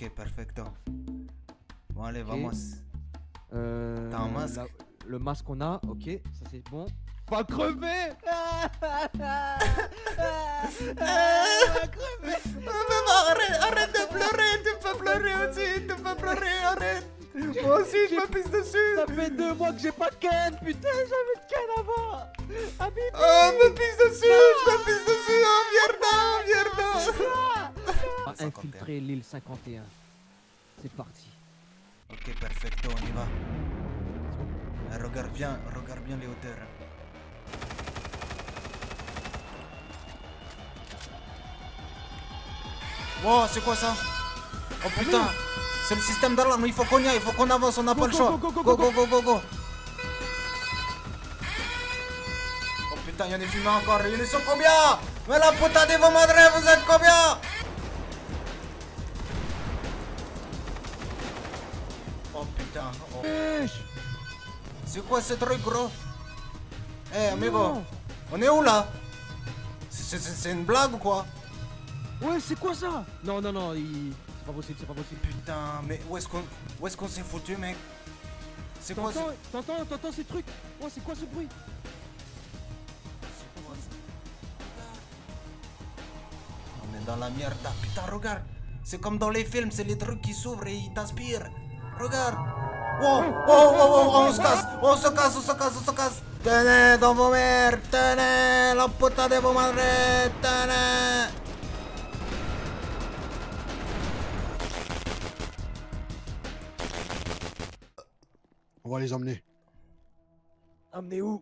Ok, perfecto. Bon, allez, vamos. Euh, T'as un masque la- Le masque qu'on a, ok, ça c'est bon. Pas crever arrête, arrête de pleurer, tu peux pleurer aussi, tu peux pleurer, arrête. Moi aussi, je me pisse dessus. Ça fait deux mois que j'ai pas de putain, j'avais de ken avant Ah, me pisse dessus, je me pisse dessus, oh mierda. On va infiltrer l'île 51. C'est parti. Ok, perfecto, on y va. Regarde bien, regarde bien les hauteurs. Wow, c'est quoi ça? Oh putain C'est le système d'alarme, il faut qu'on y aille, il faut qu'on avance, on n'a pas le go, choix. go, go, go, go, go, go, go, go. Oh putain, il y en a des fumées encore, ils sont combien? Mais la putain de vos madres, vous êtes combien? Putain, oh. C'est quoi ce truc, gros Eh, amigo, Non. on est où là? C'est- une blague ou quoi? Ouais, c'est quoi ça? Non, non, non, il... c'est pas possible, c'est pas possible. Putain, mais où est-ce qu'on où est-ce qu'on s'est foutu, mec? C'est quoi T'entends, ce- t'entends, t'entends ces trucs? Ouais, c'est quoi ce bruit? C'est quoi ça? On est dans la merde. Putain, regarde C'est comme dans les films, c'est les trucs qui s'ouvrent et ils t'aspirent. Regarde Oh, oh, oh, oh, oh, on se casse On se casse, on se casse, on se casse Tenez dans vos mères Tenez La de vos madres Tenez On va les emmener. Amenez où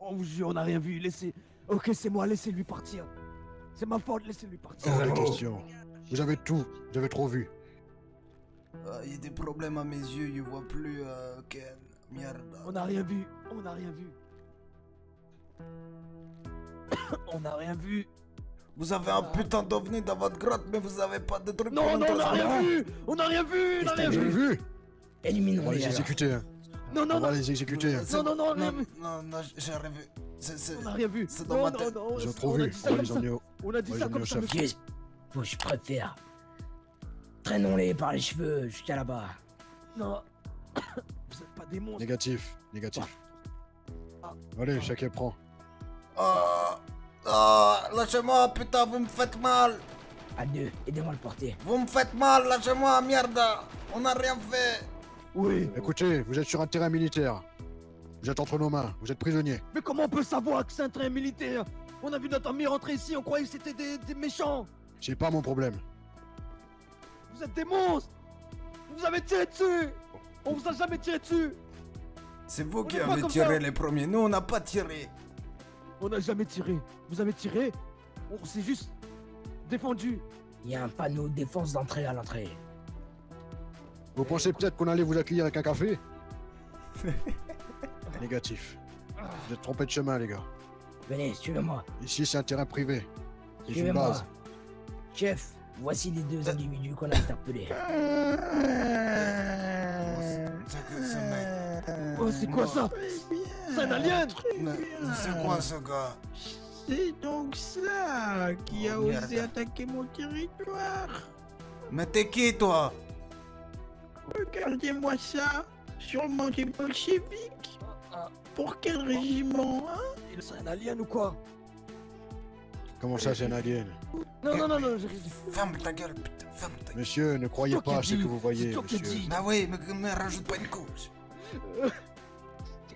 On vous jure, on n'a rien vu, laissez... Ok, c'est moi, laissez-lui partir. C'est ma faute, laissez-lui partir. Question. Vous avez tout. Vous avez trop vu. Ah, Il y a des problèmes à mes yeux, je vois plus euh, Ken. Merde. On n'a rien vu, on n'a rien vu. on n'a rien vu. Vous avez un putain d'ovni dans votre grotte, mais vous avez pas de truc Non, non, on n'a rien vu On n'a rien vu On n'a rien vu vu On va les exécuter. hein. Non, non, On va non les exécuter. hein. Non, non, non, non, non, non, j'ai rêvé. C'est- c'est- On n'a rien vu C'est dans Non, ma non, tête. non, ont trop on a vu. dit ça On a dit ça comme ça, je préfère Traînons-les par les cheveux jusqu'à là-bas. Non Vous êtes pas des monstres Négatif. Négatif. Ah. Allez, chacun prend. Ah, ah, lâchez-moi, putain, vous me faites mal. À deux, aidez-moi à le porter. Vous me faites mal, lâchez-moi, merde. On n'a rien fait. Oui Écoutez, vous êtes sur un terrain militaire. Vous êtes entre nos mains. Vous êtes prisonnier. Mais comment on peut savoir que c'est un train militaire? On a vu notre ami rentrer ici, on croyait que c'était des, des méchants C'est pas mon problème. Vous êtes des monstres Vous avez tiré dessus On vous a jamais tiré dessus C'est vous On qui avez tiré ça. les premiers. Nous, on n'a pas tiré. On n'a jamais tiré. Vous avez tiré On s'est juste défendu. Il y a un panneau défense d'entrée à l'entrée. Vous pensez peut-être qu'on allait vous accueillir avec un café Négatif. Vous êtes trompé de chemin, les gars. Venez, suivez-moi. Ici, c'est un terrain privé. C'est une Suivez-moi. base. Chef, voici les deux individus qu'on a interpellés. Mec. Oh, c'est quoi ça C'est un alien C'est quoi ce gars C'est donc ça qui a Oh, osé attaquer mon territoire. Mais t'es qui, toi Regardez-moi ça. Sûrement des bolcheviques. Pour quel régiment, hein C'est un alien ou quoi Comment ça, c'est un alien Non, non, non, non, dit. Ferme ta gueule, putain, ferme ta gueule. Monsieur, ne croyez pas à ce que vous voyez, monsieur. Bah oui, mais, mais rajoute pas une couche.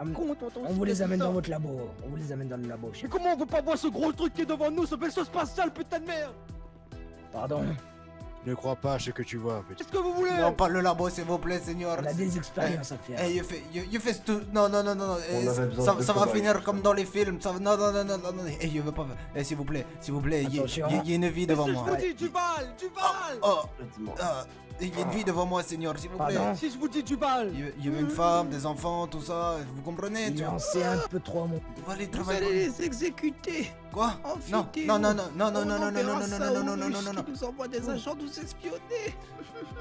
On vous les amène dans votre labo. On vous les amène dans le labo, Mais comment on veut pas voir ce gros truc qui est devant nous, ce vaisseau spatial, putain de merde? Pardon, Ne crois pas à ce que tu vois, petit. Qu'est-ce que vous voulez Non, pas le labo, s'il vous plaît, seigneur. on a des expériences à faire. Eh, you fais, tout. Non, non, non, non, eh, ça, ça va finir comme dans les films. Ça, non, non, non, non, non, non. Eh, je veux pas. Eh, s'il vous plaît, s'il vous plaît, il y, a- une vie devant moi. je vous dis du il y a une vie devant moi, seigneur, s'il vous plaît. Pardon Si je vous dis du bal Il y a- avait une femme, des enfants, tout ça. Vous comprenez tu en sait un peu trop, mon. On va aller Vous travailler. allez les exécuter. Quoi? Non, non, non, non, non, non, On non, non, non, non, non, non, non, non, non, non, non. nous envoient des agents nous espionner.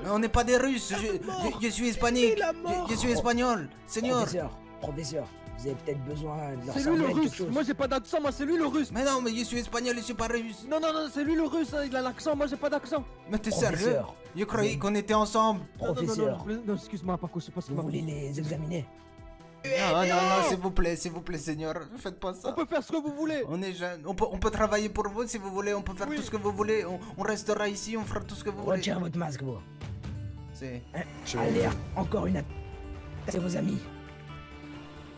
Mais on n'est pas des Russes. Je, je, je suis hispanique. Je, je suis espagnol, seigneur. Professeur, professeur, Vous avez peut-être besoin de leur C'est lui le russe. chose. Moi j'ai pas d'accent, moi c'est lui le russe. Mais non, mais je suis espagnol, je suis pas russe. Non, non, non, c'est lui le russe, hein, il a l'accent, moi j'ai pas d'accent. Mais t'es sérieux Professeur, Je croyais qu'on était ensemble. Non, non, non, professeur, non, non, non, excuse-moi, Paco, je sais pas ce qu'il vous voulez les examiner Non, non, non, s'il vous plaît, s'il vous plaît, Seigneur, faites pas On ça. peut faire ce que vous voulez. On est jeunes, on peut, on peut travailler pour vous si vous voulez, on peut faire Oui. tout ce que vous voulez, on, on restera ici, on fera tout ce que vous voulez. Retirez votre masque, vous. C'est... Alerte, encore une attaque. C'est vos amis.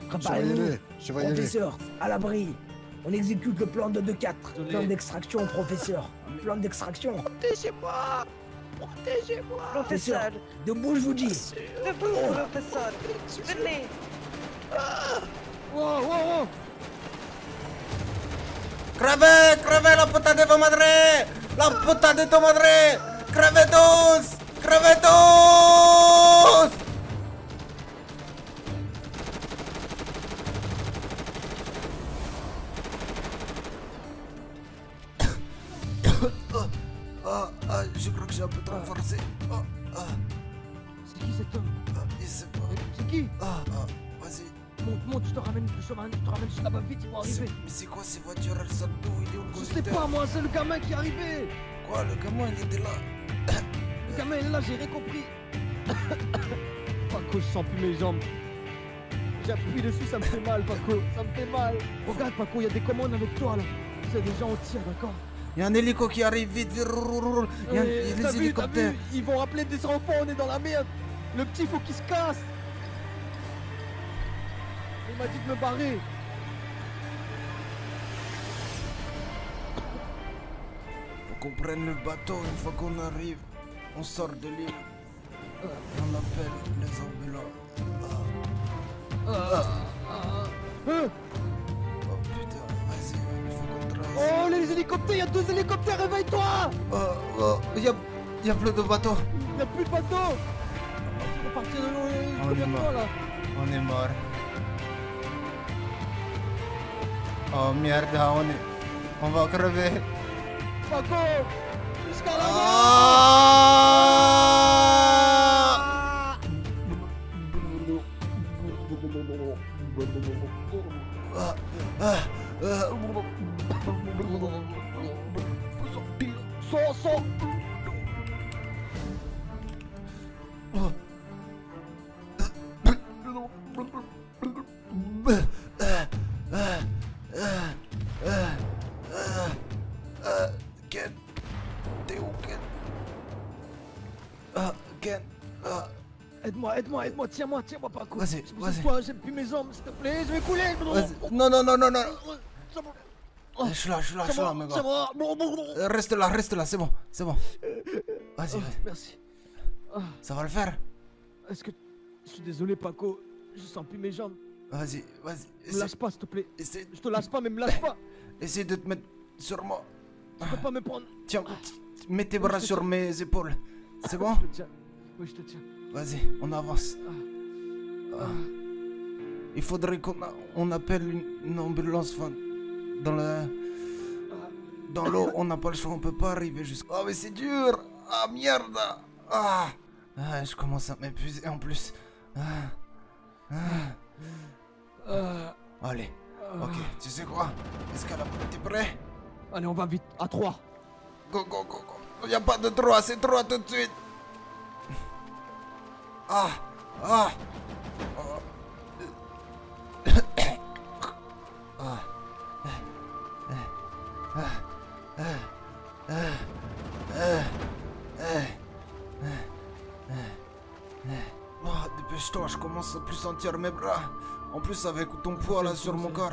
Préparez-vous. Professeur, à l'abri. On exécute le plan de 2-4. Désolé. Plan d'extraction, professeur. Plan d'extraction. Protégez-moi Protégez-moi Professeur, debout, je vous dis. Debout, professeur. Venez. Wow, wow, wow. Crevez, crevez la puta de votre madre La puta de tu madre Crevez tous Crevez tous je crois que j'ai un peu trop forcé. Ah, ah, C'est qui cet homme? Ah, il sait pas. C'est qui? Ah, ah, vas-y. Monte, monte, je te ramène, je te ramène, je te ramène juste là-bas vite, ils vont C'est- arriver. Mais c'est quoi ces voitures? Elles d'où? Il est où le Je sais pas moi, c'est le gamin qui est arrivé. Quoi, le gamin il était là? Le gamin il est là, j'ai rien compris. Paco, je sens plus mes jambes. J'appuie dessus, ça me fait mal, Paco. Ça me fait mal. Regarde, Paco, il y a des commandes avec toi là. C'est des gens au tir, d'accord? Il y a un hélico qui arrive vite. Il y a, Eh, les hélicoptères. vu Ils vont appeler des enfants, on est dans la merde. Le petit, faut qu'il se casse. Il m'a dit de me barrer. Faut qu'on prenne le bateau une fois qu'on arrive. On sort de l'île. On appelle les ambulants. Hein Oh hélicoptères, il y a deux hélicoptères, réveille-toi Oh, oh, il y a, y a plus de bateau. Il n'y a plus de bateau On va partir de On est mort. là On est mort. Oh merde, on est. On va crever. Paco Jusqu'à la Ah Ah, ah, ah. Aide-moi, aide-moi, tiens-moi, tiens-moi Vas-y, besoin de vas-y. toi, J'ai plus mes jambes, s'il te plaît, je vais couler vas-y. Non, non, non, non, non. Bon, Je suis là, je suis là, je suis là, bon, c'est gars. bon, bon, bon, bon. Reste là, reste là, c'est bon, c'est bon. Vas-y, Oh, vas-y. Merci. Ah, Ça va le faire Est-ce que... Je suis désolé Paco, je sens plus mes jambes. Vas-y, vas-y. Me lâche pas, s'il te plaît. essaie, Je te lâche pas, mais me lâche pas essaie de te mettre sur moi. Tu peux pas me prendre Tiens, mets tes bras te sur mes épaules. C'est bon Je te tiens. Oui, je te tiens. Vas-y, on avance. Ah. Il faudrait qu'on a- on appelle une, une ambulance enfin, dans le dans l'eau. On n'a pas le choix, on peut pas arriver jusqu'à. Ah mais c'est dur. Ah merde. Ah. Ah, je commence à m'épuiser en plus. Ah. Ah. Allez. Ok. Tu sais quoi? Escalade. T'es prêt? Allez, on va vite, à 3. Go go go go. Y a pas de droit, c'est droit tout de suite. Ah. Ah. Commence à plus sentir mes bras. En plus, avec ton poids là sur mon corps.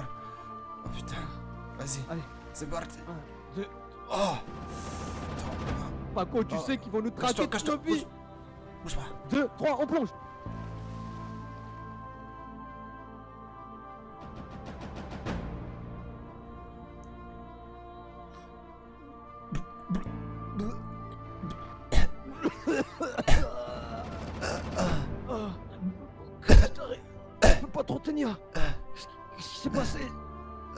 Oh putain. Vas-y. Allez. C'est parti. 1, 2. Oh. Paco, tu Oh. sais qu'ils vont nous Cache-toi, traquer cache-toi. vies. Bouge. Bouge pas. 2, 3, on plonge. S'est passé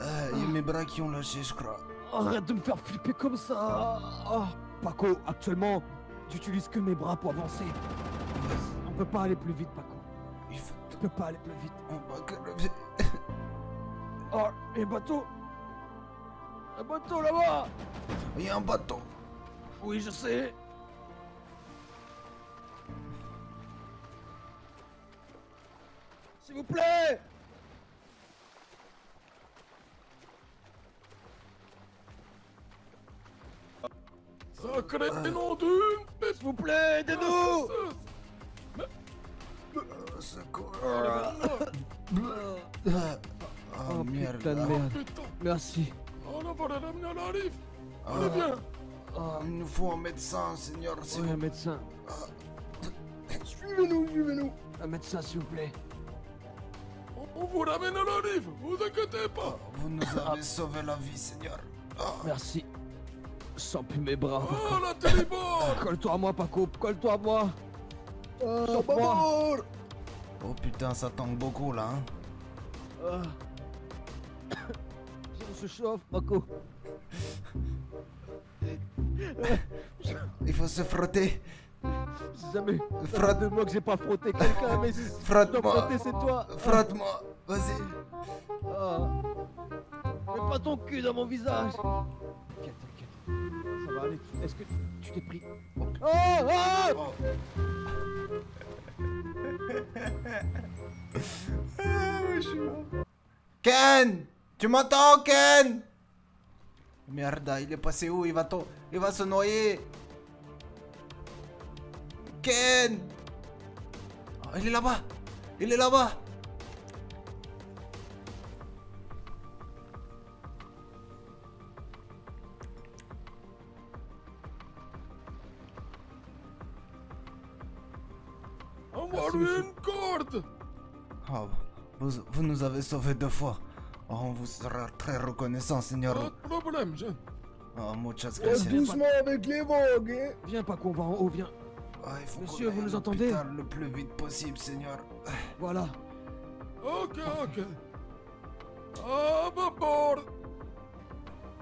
Euh, y a mes bras qui ont lâché, je crois. Arrête de me faire flipper comme ça. Ah. Paco, actuellement, j'utilise que mes bras pour avancer. On peut pas aller plus vite, Paco. Il faut... On peut pas aller plus vite. On va crever. Oh, et un bateau Un bateau là-bas Il y a un bateau. Oui, je sais. S'il vous plaît Sacré nom d'une S'il vous plaît, aidez-nous secours. Oh, Oh, merde. putain de merde. Putain Merci. Oh la voilà, la mienne arrive Ah, Allez, viens Oh, Il nous faut un médecin, Seigneur. oui, un médecin. Suivez-nous, suivez-nous. Un médecin, s'il vous plaît. On- vous ramène à la rive, vous inquiétez pas Vous nous avez sauvé la vie, Seigneur. Ah, Merci. Je sens plus mes bras. Oh la télébord Colle-toi à moi, Paco. Colle-toi à moi. Stop-moi. bord Oh putain, ça tangue beaucoup là. Hein. Viens, on se chauffe, Paco. Il faut se frotter. Si jamais. ça fait Frotte. deux mois que j'ai pas frotté quelqu'un, mais Frotte-moi. c'est toi. Frotte-moi. Vas-y. Ah. Mets pas ton cul dans mon visage. Va aller. Est-ce que tu t'es pris Oh, oh Oh. Ken Tu m'entends, Ken? Merde, il est passé où? Il va, il va se noyer. Ken Oh, Il est là-bas Il est là-bas Une corde Oh, vous, vous nous avez sauvés deux fois. Oh, on vous sera très reconnaissant, Pas Seigneur. de problème, jeune. Oh, muchas Reste gracias. doucement avec les vagues, hein. Viens, Paco, on va en haut, viens. Ah, il faut Monsieur, qu'on vous nous entendez Le plus vite possible, Seigneur. Voilà. Ok, ok. À bord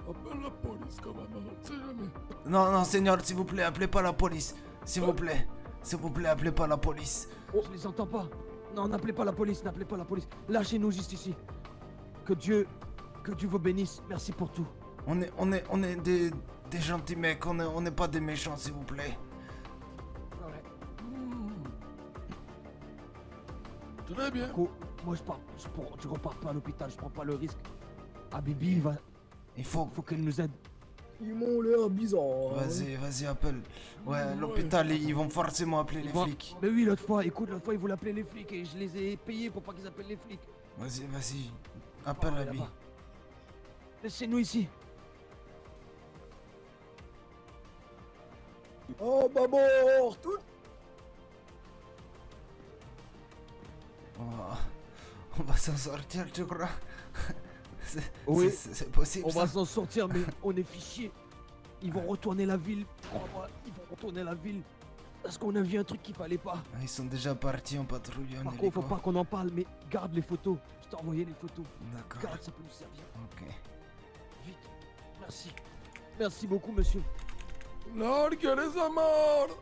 Appelle la police quand même, on sait jamais. Non, non, Seigneur, s'il vous plaît, appelez pas la police. S'il vous plaît. S'il vous plaît, appelez pas la police. Je les entends pas. Non, n'appelez pas la police, n'appelez pas la police. Lâchez-nous juste ici. Que Dieu, que Dieu vous bénisse. Merci pour tout. On est, on est, on est des, des gentils mecs. On est, on n'est pas des méchants, s'il vous plaît. Hmm. Très bien. Moi je pars, je, repars pas à l'hôpital, je prends pas le risque. Ah, Bibi, il va, Il faut. faut qu'elle nous aide. Ils m'ont l'air bizarres. hein. Vas-y, vas-y, appelle. Ouais, Ouais. l'hôpital, ils vont forcément appeler les flics. Mais oui, l'autre fois, écoute, l'autre fois, ils voulaient appeler les flics et je les ai payés pour pas qu'ils appellent les flics. Vas-y, vas-y. Appelle Oh, la vie. là-bas. Laissez-nous ici. Oh, bâbord Tout On va, on va s'en sortir, tu crois? Oui. c'est- possible. On ça va s'en sortir, mais on est fichés. Ils vont retourner la ville. Crois-moi, ils vont retourner la ville. Parce qu'on a vu un truc qu'il fallait pas. Ah, Ils sont déjà partis en patrouille Par contre, faut pas qu'on en parle, mais garde les photos. Je t'ai envoyé les photos. D'accord. Garde, ça peut nous servir. Ok. Vite. Merci. Merci beaucoup, monsieur. Larguez les amarres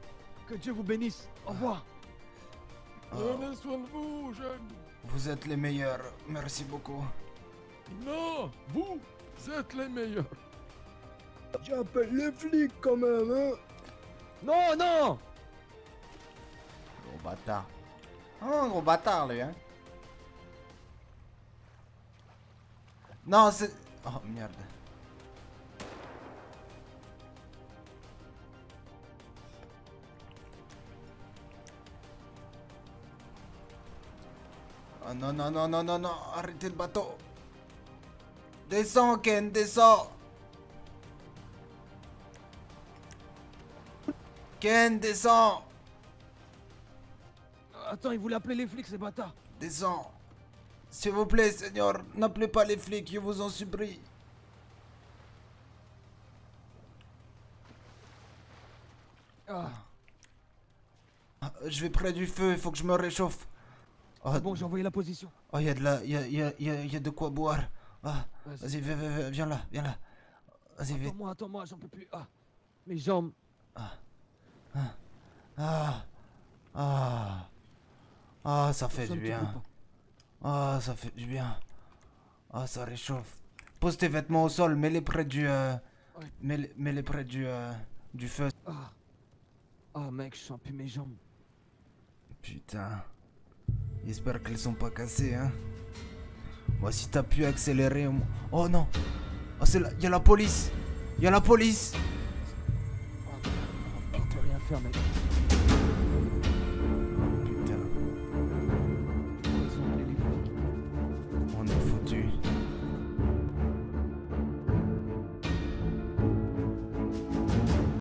Que Dieu vous bénisse. Au revoir. Ah, Prenez soin de vous, jeune. vous êtes les meilleurs. Merci beaucoup. Non, vous êtes les meilleurs. J'appelle les flics quand même, hein Non, non Gros bâtard. Ah, gros bâtard, lui, hein. Non, c'est... Oh, merde. Oh non, non, non, non, non, non, arrêtez le bateau. Descends, Ken, descends. Ken, descends. Attends, ils voulaient appeler les flics, ces bâtards. Descends. S'il vous plaît, Seigneur, n'appelez pas les flics, je vous en supplie. Ah, Ah, Je vais près du feu, il faut que je me réchauffe. Oh, bon, j'ai envoyé la position. oh, il y a de la, il y a, il y a- il y a- il y a de quoi boire. Ah, Vas-y. viens, viens, viens, viens là, viens là. Vas-y, vite. Attends-moi, attends-moi, j'en peux plus. Ah, mes jambes. Ah, ah, ah, ça fait Ça du ne te bien. pas. Ah, ça fait du bien. Ah, ça réchauffe. Pose tes vêtements au sol, mets-les près du. euh, Ouais. mets-les mets-les près du. euh, du feu. Ah. Oh mec, je sens plus mes jambes. Putain. J'espère qu'elles sont pas cassées, hein. Moi, si t'as pu accélérer. Oh non! Oh, c'est là. Y'a la police! Y'a la police! Oh, on peut rien faire mec.